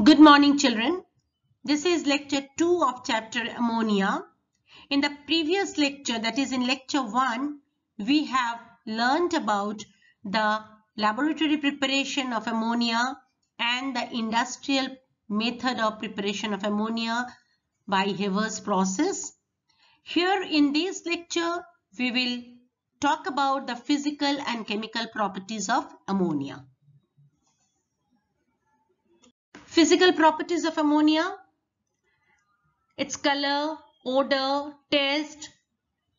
Good morning children. This is lecture 2 of chapter ammonia. In the previous lecture that is in lecture 1 we have learnt about the laboratory preparation of ammonia and the industrial method of preparation of ammonia by Haber's process. Here in this lecture we will talk about the physical and chemical properties of ammonia. Physical properties of ammonia, its color, odor, taste,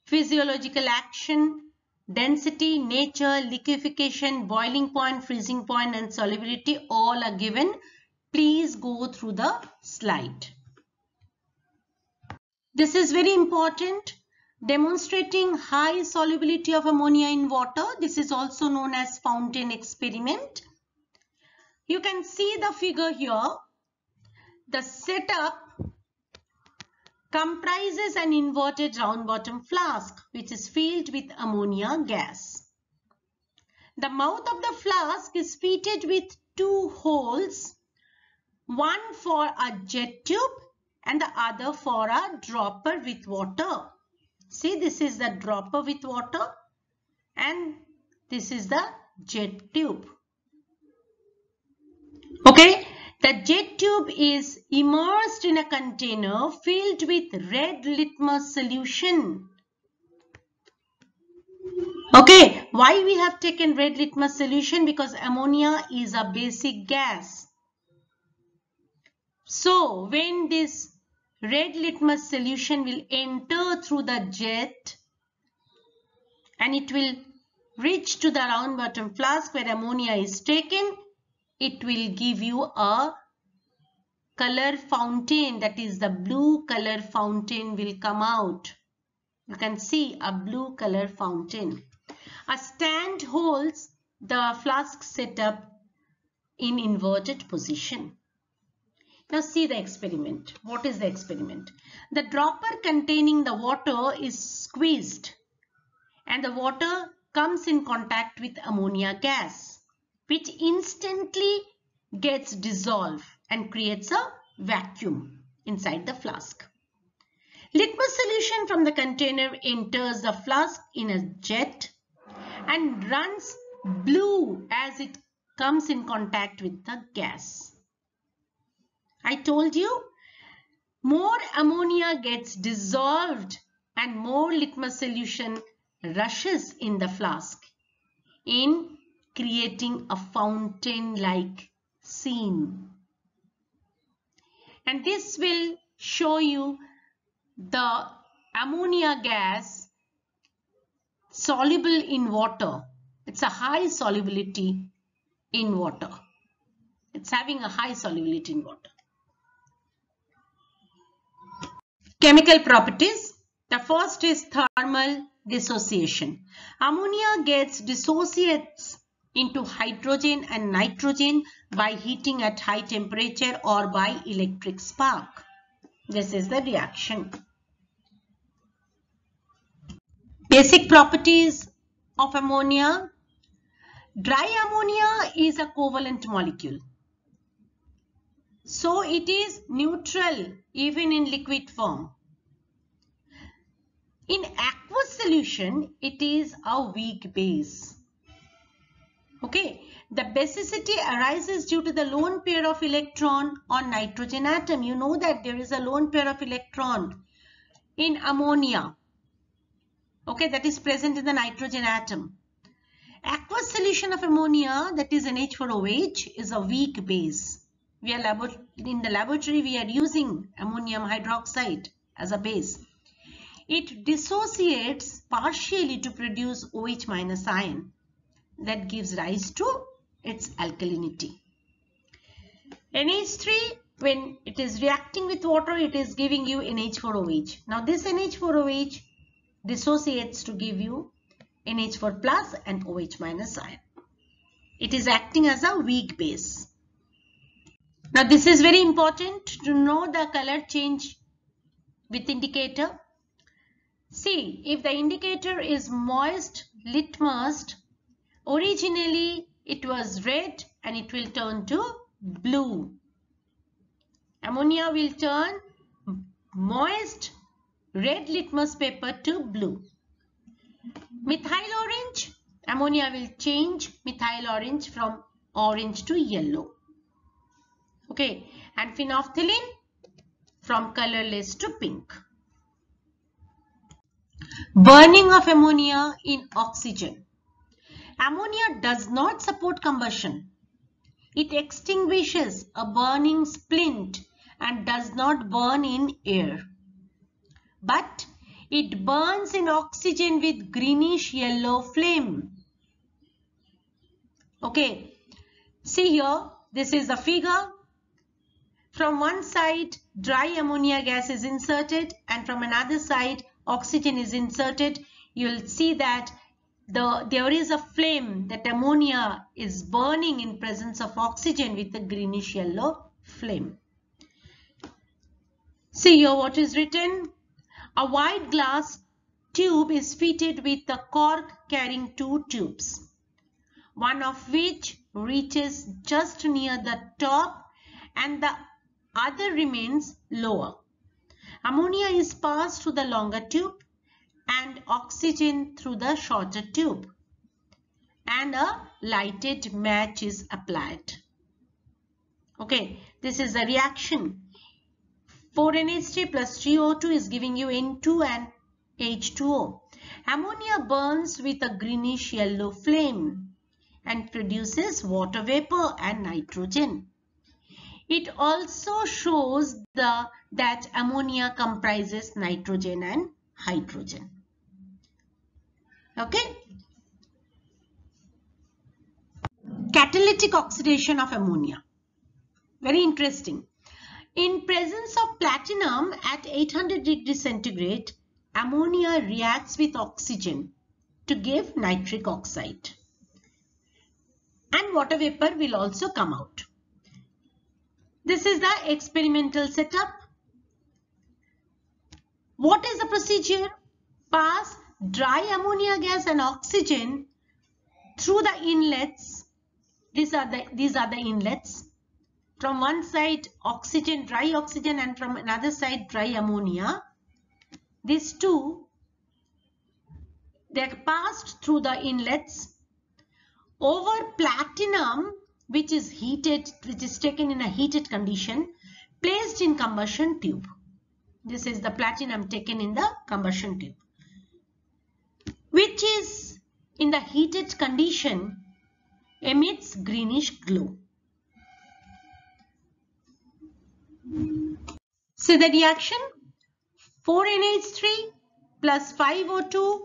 physiological action, density, nature, liquefaction, boiling point, freezing point and solubility all are given. Please go through the slide. This is very important demonstrating high solubility of ammonia in water. This is also known as fountain experiment. You can see the figure here. The setup comprises an inverted round bottom flask which is filled with ammonia gas. The mouth of the flask is fitted with two holes, one for a jet tube and the other for a dropper with water. See this is the dropper with water and this is the jet tube. Okay, the jet tube is immersed in a container filled with red litmus solution. Okay, why we have taken red litmus solution? Because ammonia is a basic gas. So, when this red litmus solution will enter through the jet and it will reach to the round bottom flask where ammonia is taken it will give you a color fountain that is the blue color fountain will come out. You can see a blue color fountain. A stand holds the flask setup in inverted position. Now see the experiment. What is the experiment? The dropper containing the water is squeezed and the water comes in contact with ammonia gas which instantly gets dissolved and creates a vacuum inside the flask. Litmus solution from the container enters the flask in a jet and runs blue as it comes in contact with the gas. I told you more ammonia gets dissolved and more litmus solution rushes in the flask in creating a fountain-like scene. And this will show you the ammonia gas soluble in water. It's a high solubility in water. It's having a high solubility in water. Chemical properties. The first is thermal dissociation. Ammonia gets dissociates into hydrogen and nitrogen by heating at high temperature or by electric spark. This is the reaction. Basic properties of ammonia. Dry ammonia is a covalent molecule. So it is neutral even in liquid form. In aqueous solution, it is a weak base. Okay, the basicity arises due to the lone pair of electron on nitrogen atom. You know that there is a lone pair of electron in ammonia. Okay, that is present in the nitrogen atom. Aqueous solution of ammonia that is NH4OH is a weak base. We are in the laboratory we are using ammonium hydroxide as a base. It dissociates partially to produce OH minus ion that gives rise to its alkalinity. NH3 when it is reacting with water it is giving you NH4OH. Now this NH4OH dissociates to give you NH4 plus and OH minus ion. It is acting as a weak base. Now this is very important to know the color change with indicator. See if the indicator is moist litmus Originally, it was red and it will turn to blue. Ammonia will turn moist red litmus paper to blue. Methyl orange, ammonia will change methyl orange from orange to yellow. Okay, and phenolphthalein from colorless to pink. Burning of ammonia in oxygen. Ammonia does not support combustion. It extinguishes a burning splint and does not burn in air. But it burns in oxygen with greenish yellow flame. Okay, see here, this is the figure. From one side, dry ammonia gas is inserted and from another side, oxygen is inserted. You'll see that the, there is a flame that ammonia is burning in presence of oxygen with a greenish yellow flame. See here what is written. A wide glass tube is fitted with a cork carrying two tubes, one of which reaches just near the top and the other remains lower. Ammonia is passed through the longer tube and oxygen through the shorter tube and a lighted match is applied. Okay, this is a reaction. 4NH3 plus 3O2 is giving you N2 and H2O. Ammonia burns with a greenish yellow flame and produces water vapor and nitrogen. It also shows the that ammonia comprises nitrogen and hydrogen. Okay. Catalytic oxidation of ammonia. Very interesting. In presence of platinum at 800 degrees centigrade, ammonia reacts with oxygen to give nitric oxide. And water vapor will also come out. This is the experimental setup. What is the procedure? Pass dry ammonia gas and oxygen through the inlets. These are the, these are the inlets. From one side oxygen, dry oxygen and from another side dry ammonia. These two, they are passed through the inlets over platinum which is heated, which is taken in a heated condition, placed in combustion tube. This is the platinum taken in the combustion tube which is in the heated condition emits greenish glow. So the reaction 4NH3 plus 5O2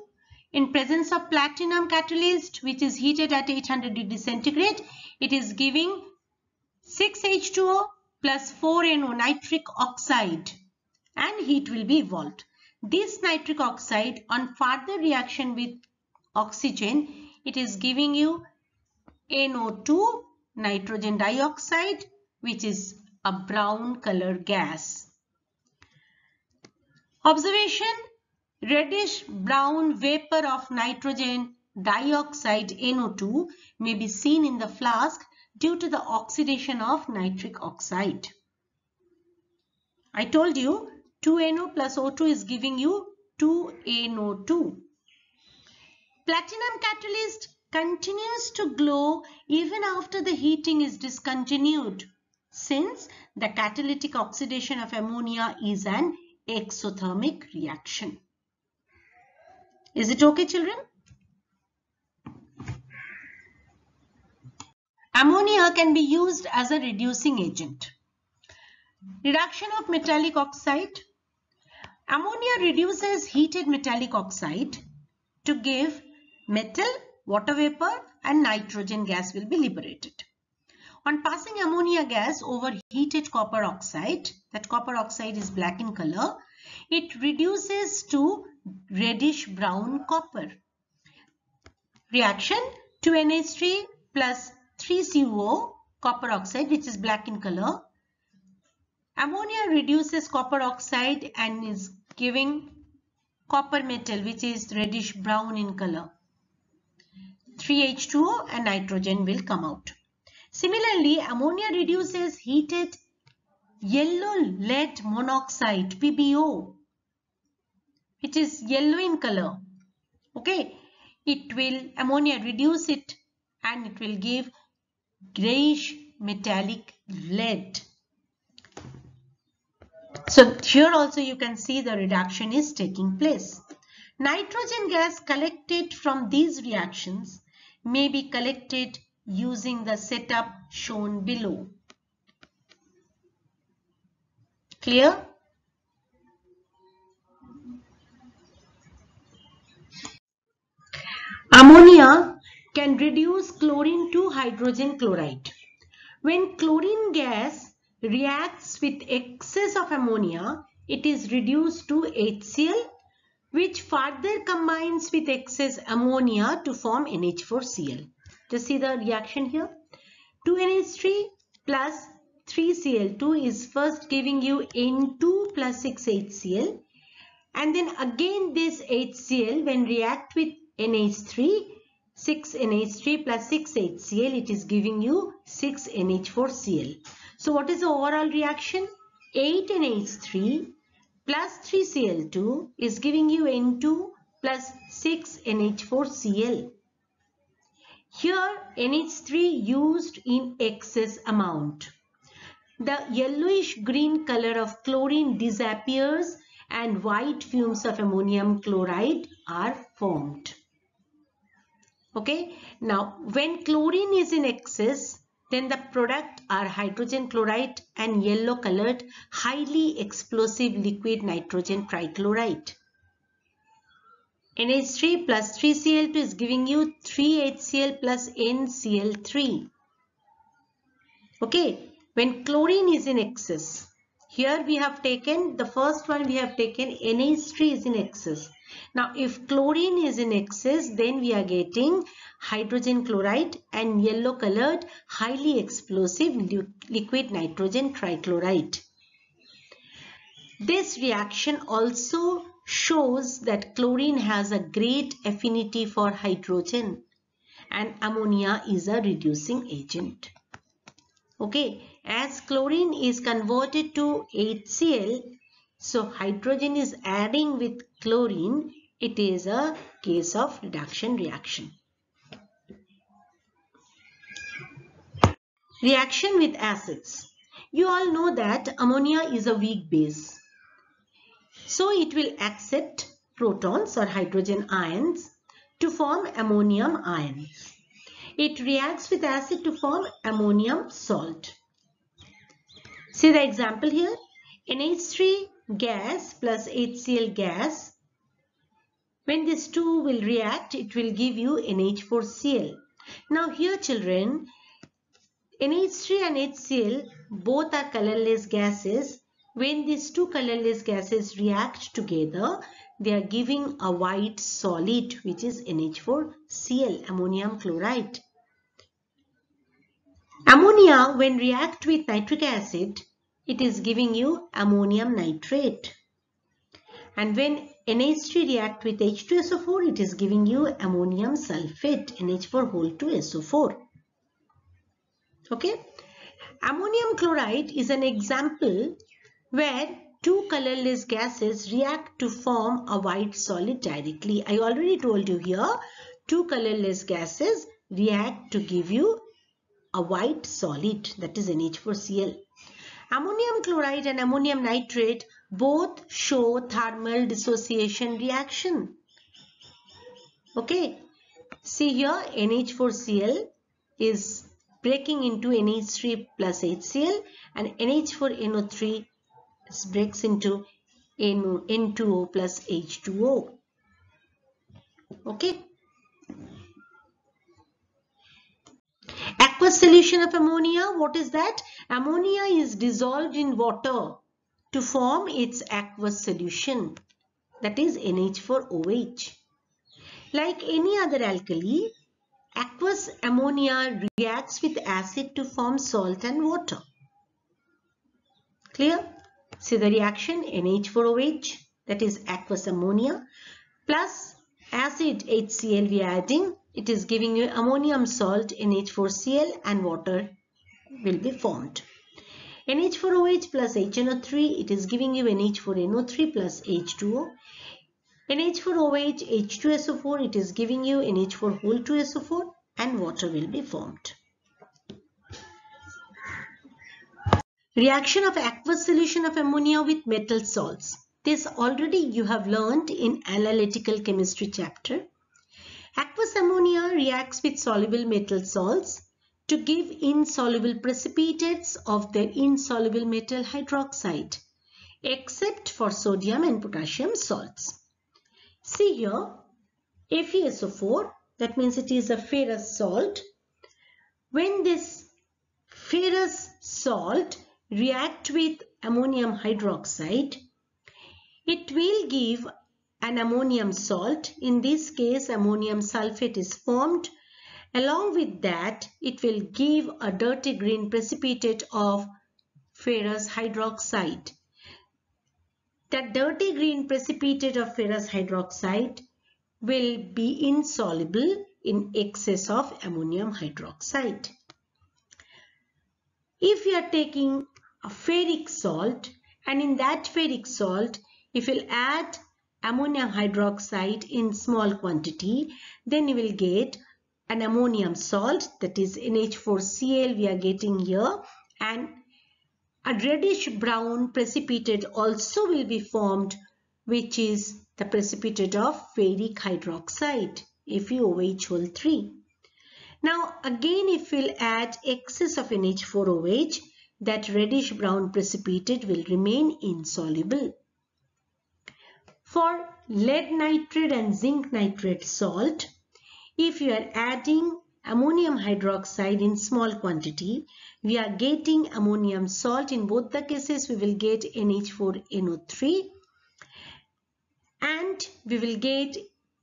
in presence of platinum catalyst which is heated at 800 degree centigrade it is giving 6H2O plus 4NO nitric oxide and heat will be evolved. This nitric oxide on further reaction with oxygen, it is giving you NO2 nitrogen dioxide which is a brown color gas. Observation reddish brown vapor of nitrogen dioxide NO2 may be seen in the flask due to the oxidation of nitric oxide. I told you 2NO plus O2 is giving you 2NO2. Platinum catalyst continues to glow even after the heating is discontinued since the catalytic oxidation of ammonia is an exothermic reaction. Is it okay children? Ammonia can be used as a reducing agent. Reduction of metallic oxide Ammonia reduces heated metallic oxide to give metal, water vapor and nitrogen gas will be liberated. On passing ammonia gas over heated copper oxide, that copper oxide is black in color, it reduces to reddish brown copper. Reaction 2NH3 plus 3CO copper oxide which is black in color Ammonia reduces copper oxide and is giving copper metal which is reddish brown in color. 3H2O and nitrogen will come out. Similarly, ammonia reduces heated yellow lead monoxide PbO which is yellow in color okay it will ammonia reduce it and it will give grayish metallic lead so here also you can see the reduction is taking place. Nitrogen gas collected from these reactions may be collected using the setup shown below. Clear? Ammonia can reduce chlorine to hydrogen chloride. When chlorine gas reacts with excess of ammonia, it is reduced to HCl which further combines with excess ammonia to form NH4Cl. Just see the reaction here. 2NH3 plus 3Cl2 is first giving you N2 plus 6HCl and then again this HCl when react with NH3 6 NH3 plus 6 HCl it is giving you 6 NH4Cl. So what is the overall reaction? 8 NH3 plus 3 Cl2 is giving you N2 plus 6 NH4Cl. Here NH3 used in excess amount. The yellowish green color of chlorine disappears and white fumes of ammonium chloride are formed okay now when chlorine is in excess then the product are hydrogen chloride and yellow colored highly explosive liquid nitrogen trichloride. NH3 plus 3Cl2 is giving you 3HCl plus NCl3 okay when chlorine is in excess here we have taken the first one we have taken NH3 is in excess now, if chlorine is in excess, then we are getting hydrogen chloride and yellow colored highly explosive liquid nitrogen trichloride. This reaction also shows that chlorine has a great affinity for hydrogen and ammonia is a reducing agent. Okay, as chlorine is converted to HCl, so hydrogen is adding with chlorine. It is a case of reduction reaction. Reaction with acids. You all know that ammonia is a weak base. So it will accept protons or hydrogen ions to form ammonium ions. It reacts with acid to form ammonium salt. See the example here. NH3 gas plus HCl gas. When these two will react, it will give you NH4Cl. Now here children, NH3 and HCl both are colorless gases. When these two colorless gases react together, they are giving a white solid which is NH4Cl, ammonium chloride. Ammonia when react with nitric acid it is giving you ammonium nitrate. And when NH3 react with H2SO4, it is giving you ammonium sulfate, NH4 whole 2 SO4. Okay. Ammonium chloride is an example where two colorless gases react to form a white solid directly. I already told you here, two colorless gases react to give you a white solid that is NH4Cl. Ammonium chloride and ammonium nitrate both show thermal dissociation reaction. Okay. See here NH4Cl is breaking into NH3 plus HCl and NH4NO3 breaks into N2O plus H2O. Okay. Aqueous solution of ammonia, what is that? Ammonia is dissolved in water to form its aqueous solution that is NH4OH. Like any other alkali, aqueous ammonia reacts with acid to form salt and water. Clear? See the reaction NH4OH that is aqueous ammonia plus acid HCl we are adding it is giving you ammonium salt NH4Cl and water will be formed. NH4OH plus HNO3, it is giving you NH4NO3 plus H2O. NH4OH, H2SO4, it is giving you NH4 whole 2SO4 and water will be formed. Reaction of aqueous solution of ammonia with metal salts. This already you have learned in analytical chemistry chapter. Aqueous ammonia reacts with soluble metal salts to give insoluble precipitates of their insoluble metal hydroxide except for sodium and potassium salts. See here FeSO4 that means it is a ferrous salt. When this ferrous salt react with ammonium hydroxide it will give an ammonium salt. In this case, ammonium sulfate is formed. Along with that, it will give a dirty green precipitate of ferrous hydroxide. That dirty green precipitate of ferrous hydroxide will be insoluble in excess of ammonium hydroxide. If you are taking a ferric salt and in that ferric salt if you add ammonium hydroxide in small quantity, then you will get an ammonium salt that is NH4Cl we are getting here and a reddish brown precipitate also will be formed which is the precipitate of ferric hydroxide FeOH whole 3. Now again if we'll add excess of NH4OH that reddish brown precipitate will remain insoluble. For lead nitrate and zinc nitrate salt, if you are adding ammonium hydroxide in small quantity, we are getting ammonium salt. In both the cases, we will get NH4NO3 and we will get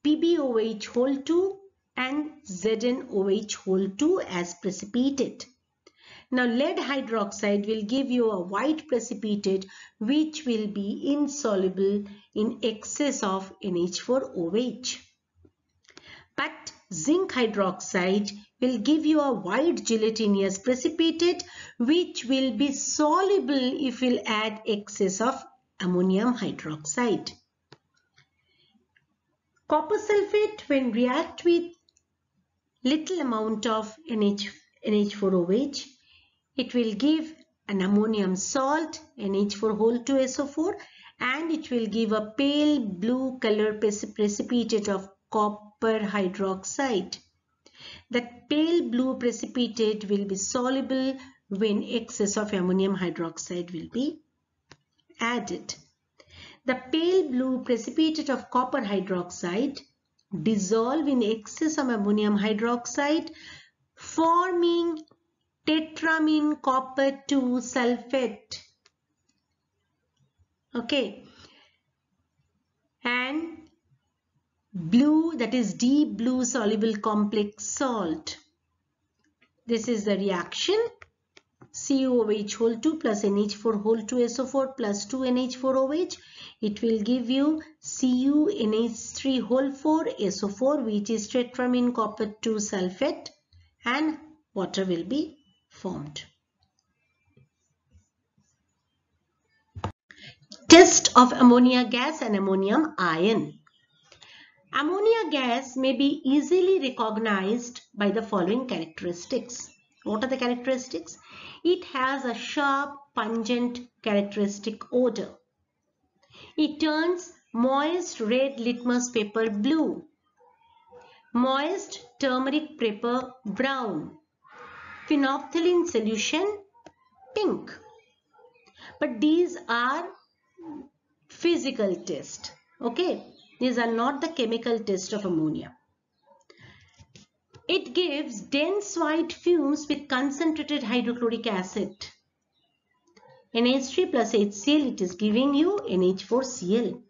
PbOH whole 2 and ZnOH whole 2 as precipitate. Now lead hydroxide will give you a white precipitate which will be insoluble in excess of NH4OH. But zinc hydroxide will give you a white gelatinous precipitate which will be soluble if we'll add excess of ammonium hydroxide. Copper sulfate when react with little amount of NH, NH4OH it will give an ammonium salt NH4 whole 2 SO4 and it will give a pale blue color precipitate of copper hydroxide. That pale blue precipitate will be soluble when excess of ammonium hydroxide will be added. The pale blue precipitate of copper hydroxide dissolve in excess of ammonium hydroxide forming tetrammine copper 2 sulfate. Okay. And blue that is deep blue soluble complex salt. This is the reaction. CuOH whole 2 plus NH4 whole 2 SO4 plus 2 NH4OH it will give you CuNH3 whole 4 SO4 which is tetrammine copper 2 sulfate and water will be formed. Test of ammonia gas and ammonium ion. Ammonia gas may be easily recognized by the following characteristics. What are the characteristics? It has a sharp, pungent characteristic odor. It turns moist red litmus paper blue, moist turmeric paper brown, phenolphthalein solution pink. But these are physical test. Okay. These are not the chemical test of ammonia. It gives dense white fumes with concentrated hydrochloric acid. NH3 plus HCl it is giving you NH4Cl.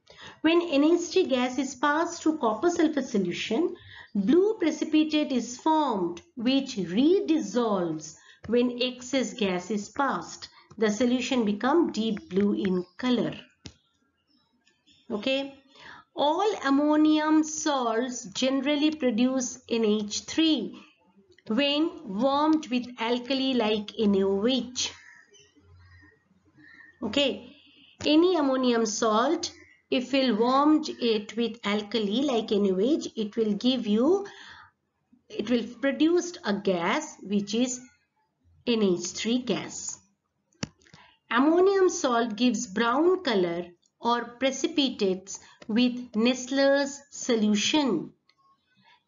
When NH3 gas is passed through copper sulfate solution, Blue precipitate is formed which redissolves when excess gas is passed. The solution become deep blue in color. Okay. All ammonium salts generally produce NH3 when warmed with alkali like NaOH. Okay. Any ammonium salt, if you warm it with alkali like NaOH, it will give you, it will produce a gas which is NH3 gas. Ammonium salt gives brown color or precipitates with Nessler's solution.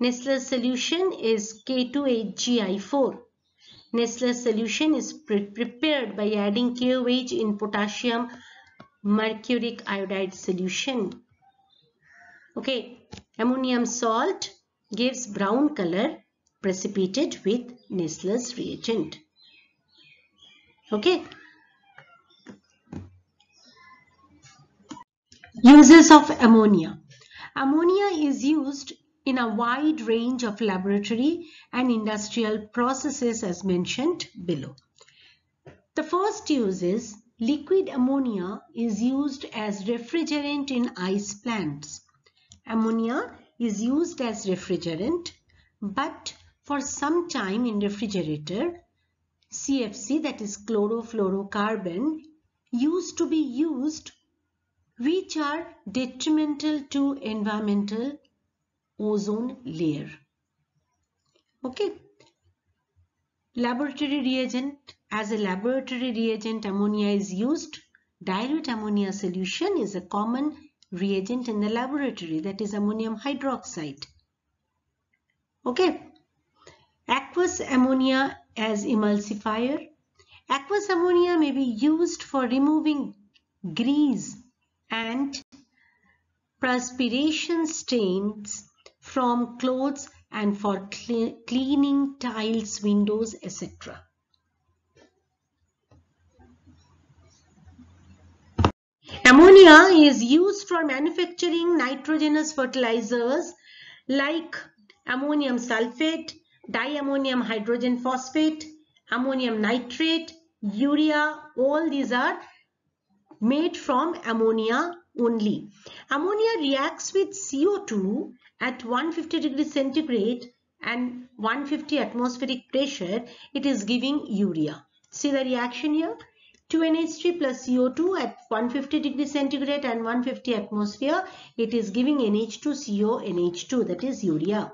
Nessler's solution is K2HgI4. Nessler's solution is pre prepared by adding KOH in potassium mercuric iodide solution. Okay, ammonium salt gives brown color precipitated with Nessler's reagent. Okay. Uses of ammonia. Ammonia is used in a wide range of laboratory and industrial processes as mentioned below. The first use is liquid ammonia is used as refrigerant in ice plants. Ammonia is used as refrigerant but for some time in refrigerator CFC that is chlorofluorocarbon used to be used which are detrimental to environmental ozone layer. Okay. Laboratory reagent. As a laboratory reagent, ammonia is used. Dilute ammonia solution is a common reagent in the laboratory that is ammonium hydroxide. Okay. Aqueous ammonia as emulsifier. Aqueous ammonia may be used for removing grease and perspiration stains from clothes and for cleaning tiles, windows, etc. Ammonia is used for manufacturing nitrogenous fertilizers like ammonium sulfate, diammonium hydrogen phosphate, ammonium nitrate, urea, all these are made from ammonia only. Ammonia reacts with CO2 at 150 degree centigrade and 150 atmospheric pressure, it is giving urea. See the reaction here? 2NH3 plus CO2 at 150 degree centigrade and 150 atmosphere, it is giving NH2CO NH2 that is urea.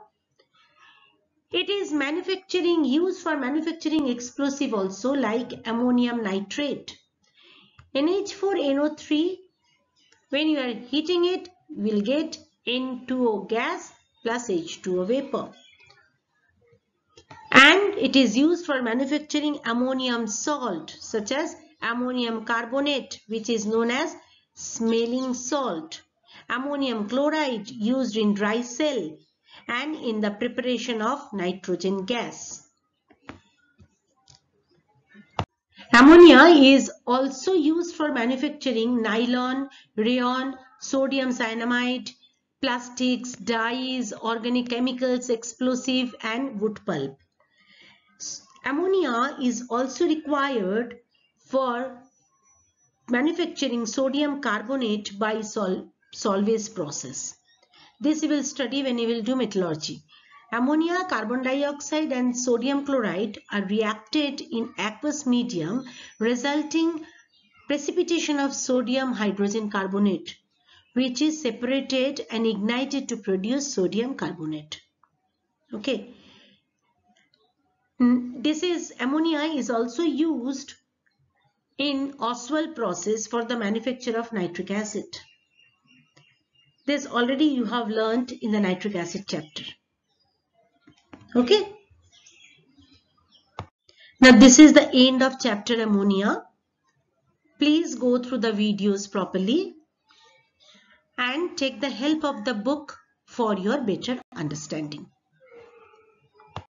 It is manufacturing used for manufacturing explosive also like ammonium nitrate. NH4NO3 when you are heating it will get N2O gas plus H2O vapor. And it is used for manufacturing ammonium salt such as ammonium carbonate which is known as smelling salt. Ammonium chloride used in dry cell and in the preparation of nitrogen gas. Ammonia is also used for manufacturing nylon, rayon, sodium cyanamide, plastics, dyes, organic chemicals, explosive and wood pulp. Ammonia is also required for manufacturing sodium carbonate by sol Solvay's process. This we will study when we will do metallurgy. Ammonia, carbon dioxide and sodium chloride are reacted in aqueous medium resulting precipitation of sodium hydrogen carbonate which is separated and ignited to produce sodium carbonate. Okay. This is ammonia is also used in Ostwald process for the manufacture of nitric acid. This already you have learnt in the nitric acid chapter. Okay. Now this is the end of chapter ammonia. Please go through the videos properly and take the help of the book for your better understanding.